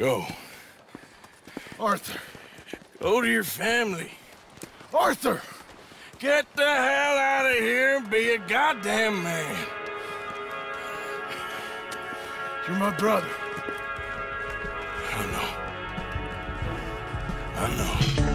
Go. Arthur. Go to your family. Arthur! Get the hell out of here and be a goddamn man. You're my brother. I know. I know.